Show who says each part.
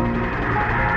Speaker 1: Cash gosh gosh wish
Speaker 2: Thank